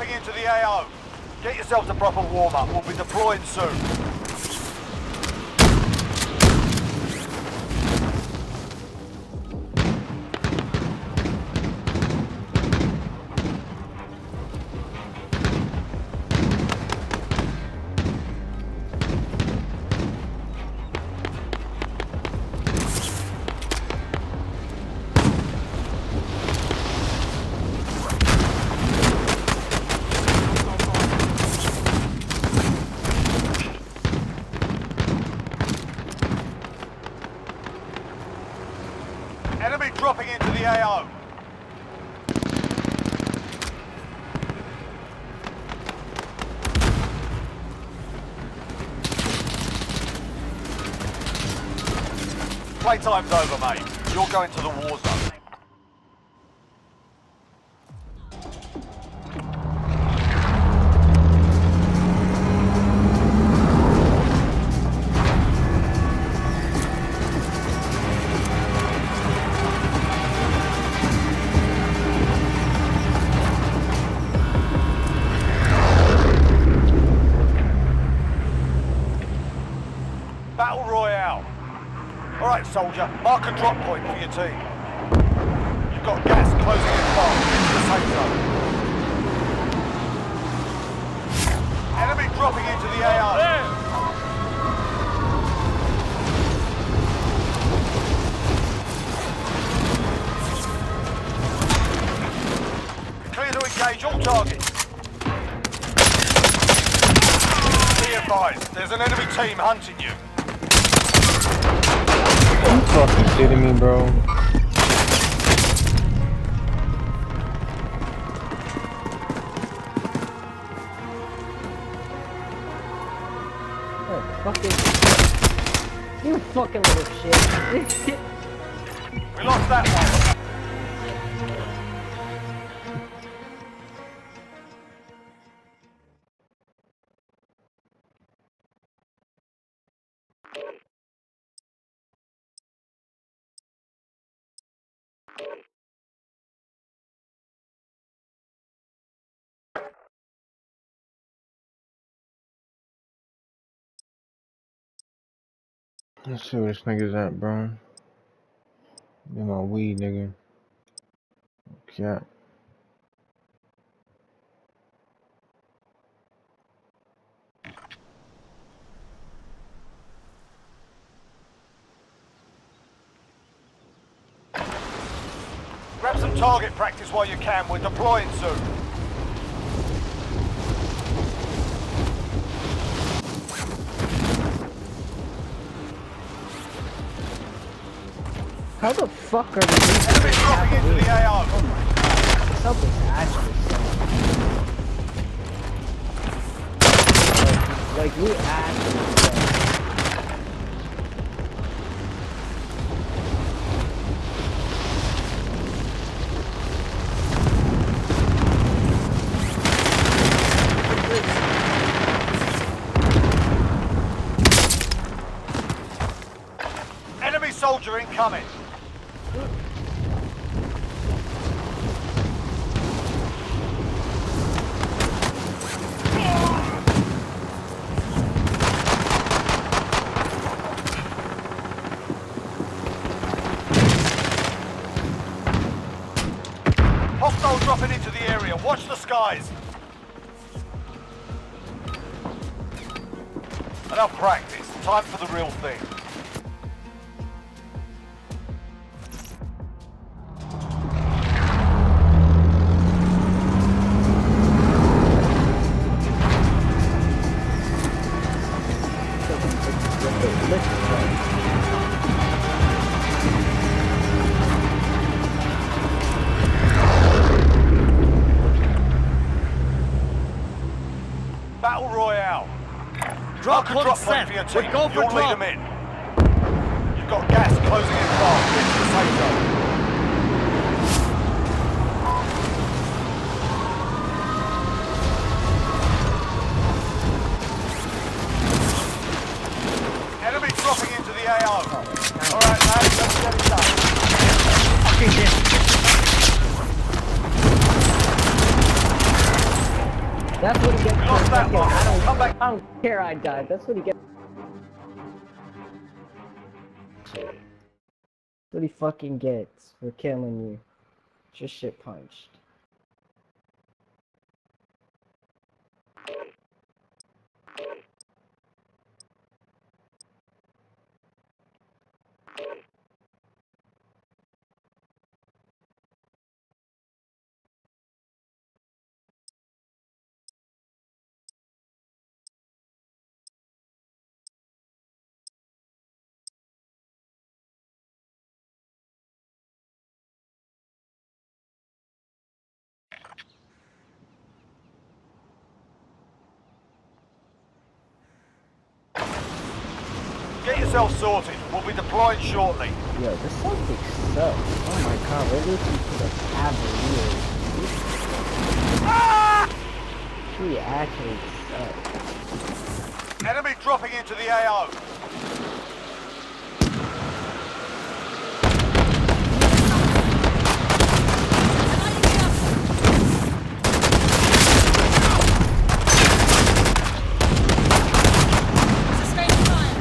dropping into the AO. Get yourselves a proper warm-up. We'll be deploying soon. Playtime's over, mate. You're going to your team. You've got gas closing in fast. Into the safe zone. Enemy dropping into the AO. Clear to engage all targets. Be advised, there's an enemy team hunting you. Fucking kidding me, bro? Oh, fucking. You fucking little shit. Let's see where this nigga's at, bro. Get my weed, nigga. Yeah. Grab some target practice while you can. We're deploying soon. How the fuck are these? Enemy dropping into the AO. Something's actually Like, like we actually Enemy soldier incoming. Hostile dropping into the area. Watch the skies. Enough practice. Time for the real thing. Battle Royale. Drop Mark a drop point for your team. for You'll lead them in. You've got gas closing in fast. Get to the safe zone. Enemy dropping into the AO. All right, lads, let's get it done. Fucking shit. lost that fucking- one. I don't, Come back. I don't care I died. That's what he gets. That's what he fucking gets for killing you. Just shit punched. Yourself sorted. We'll be deploying shortly. Yo, this Celtics suck. Oh my god, we're losing to the Cavaliers. We actually suck. Enemy dropping into the AO. Sustained fire.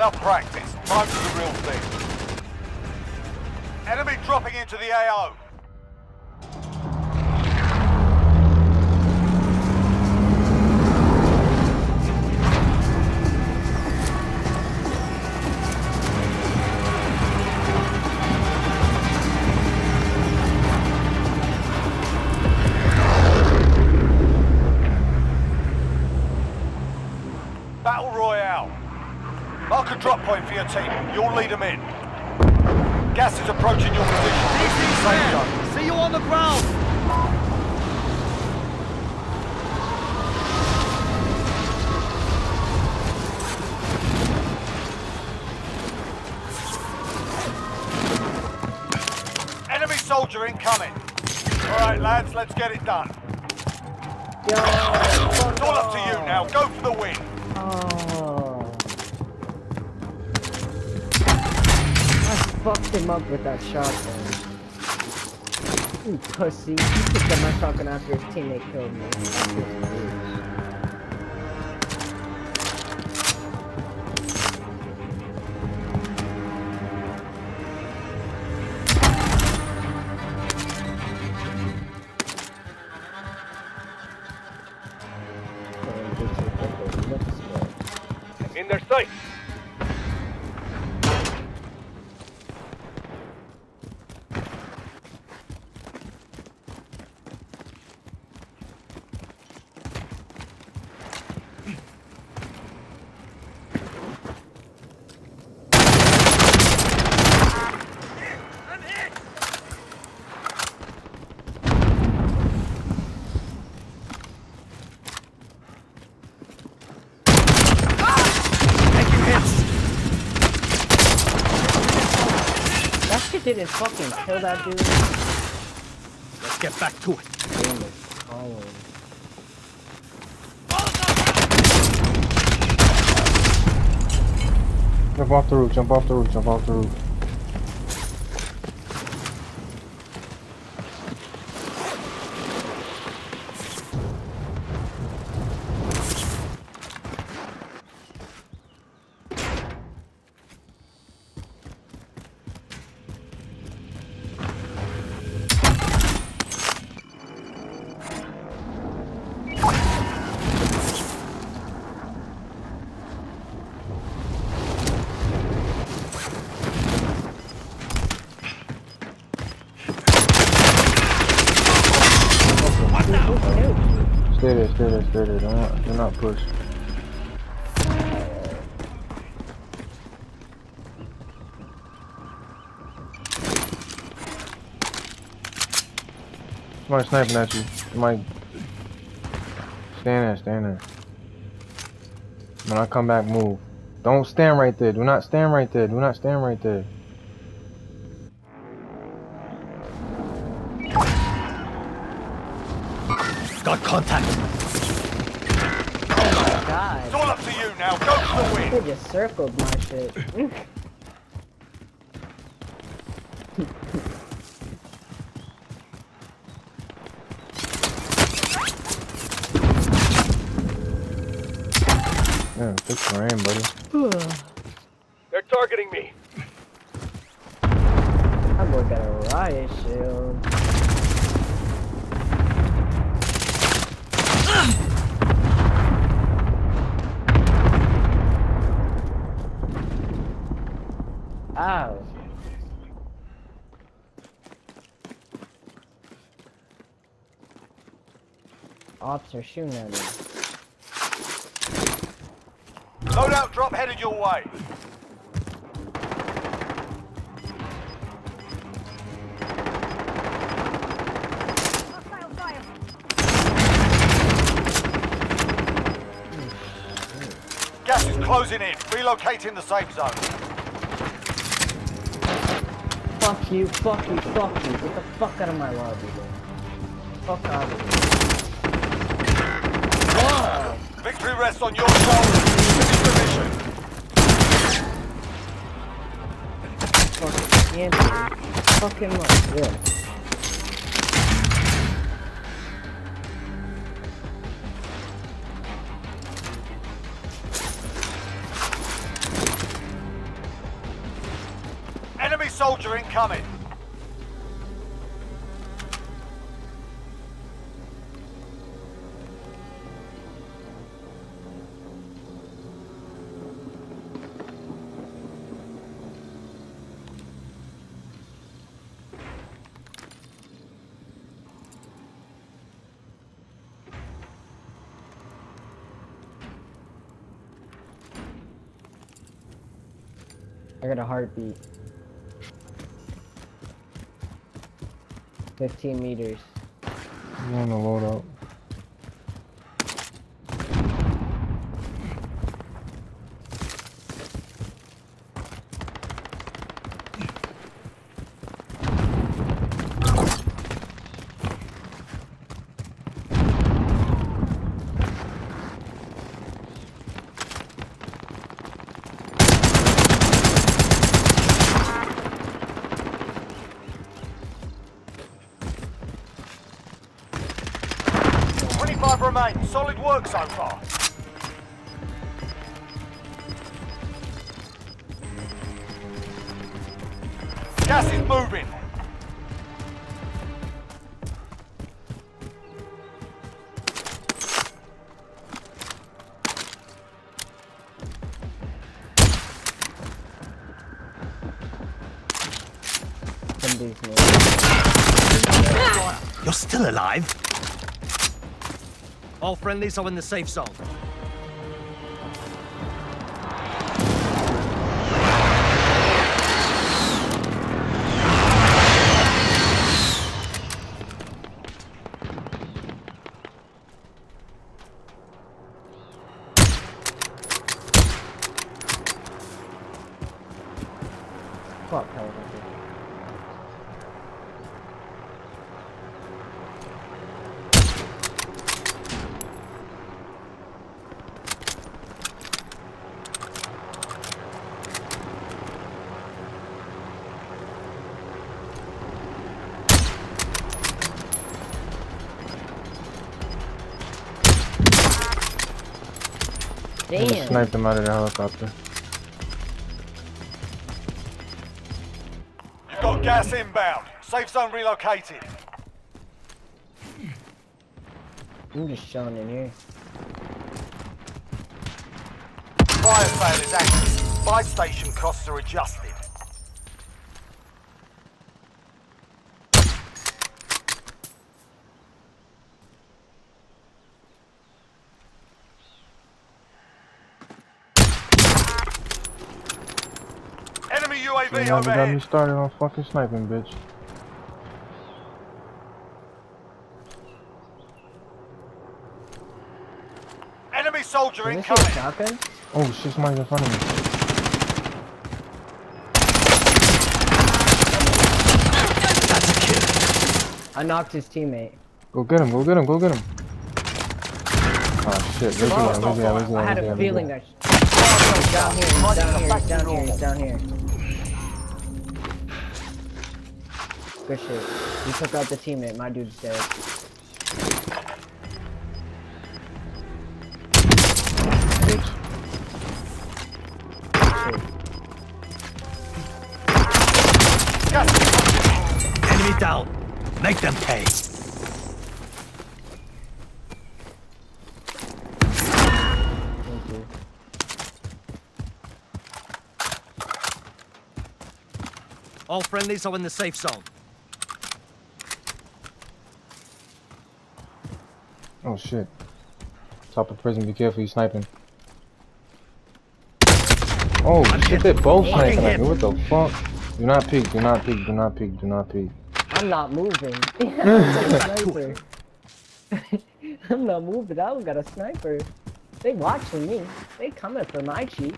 Enough practice. Time for the real thing. Enemy dropping into the AO. Battle Royale. Mark a drop point for your team. You'll lead them in. Gas is approaching your position. Zone. See you on the ground! Enemy soldier incoming. All right, lads, let's get it done. Yo, It's all up to you now. Go for the win. Oh. Fucked him up with that shotgun. You pussy. He picked up my shotgun after his teammate killed me. That fucking kill that dude. Let's get back to it. Damn it. Oh. Jump off the roof, jump off the roof, jump off the roof. Stay there, stay there, stay there. Do not, do not push. Somebody sniping at you. Somebody... Stand there, stand there. When I come back, move. Don't stand right there. Do not stand right there. Do not stand right there. Got contact. Oh God. It's all up to you now. Go for the win. They just circled my shit. Yeah, fix your aim, buddy. They're targeting me. I'm gonna get a riot shield. Ow. Ops are shooting at me. Loadout drop headed your way. Gas is closing in. Relocating the safe zone. Fuck you, fuck you, fuck you. Get the fuck out of my lobby, dude. Fuck out of here. Whoa! Victory rests on your shoulders. Finish the mission. Fuck him, dude. Fuck soldier incoming. I got a heartbeat. 15 meters. You want to load Gas is moving. You're still alive? All friendlies are in the safe zone. Fuck, helicopter. I just Damn. sniped him out of the helicopter. You've got gas inbound. Safe zone relocated. I'm just chilling in here. Fire sale is active. Buy station costs are adjusted. UAV you overhead. got me started on fucking sniping, bitch. Enemy soldier Is incoming. Oh, she's mine in front of me. That's a kid. I knocked his teammate. Go get him, go get him, go get him. Oh shit, where's he at? Where's he at? Where's he at? I had a feeling that. Down here, down here, down here, down here. Good shit. You took out the teammate, my dude's dead. he at? Bitch. Shit. Gas is closing in. Enemy down. Make them pay. All friendlies are in the safe zone. Shit. Top of prison, be careful, he's sniping. Oh shit, they're both Fucking sniping at me. What the fuck? Do not peek, do not peek, do not peek, do not peek. I'm not moving. I'm sniper. I'm not moving. I don't got a sniper. They watching me. They coming for my cheek.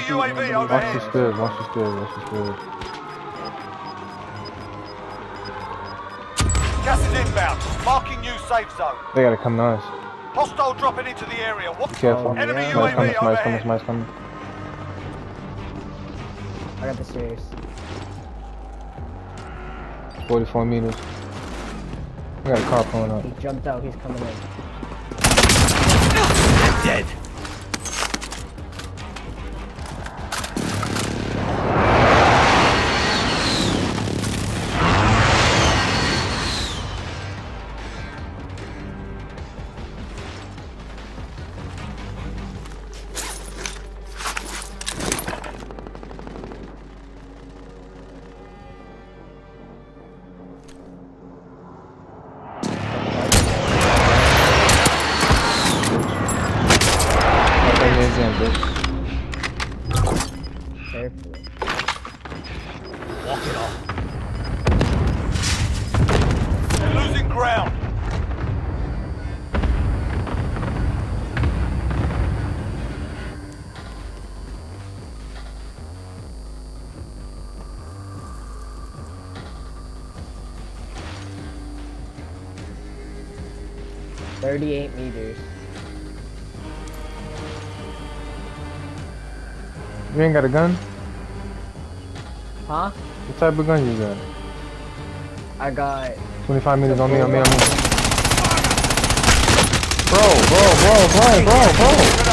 Enemy UAV and overhead. Watch the stairs, watch the stairs, watch the stairs. Gas is inbound. Marking new safe zone. They gotta come nice. Hostile dropping into the area. What? Be careful. Oh, Enemy yeah. Somebody's coming, UAV somebody's coming, overhead. somebody's coming. I got the stairs. 44 meters. We got a car pulling up. He jumped out, he's coming in. Dead. 38 meters. You ain't got a gun? Huh? What type of gun you got? I got... 25 meters on me, on me, on me. Bro, bro, bro, bro, bro, bro!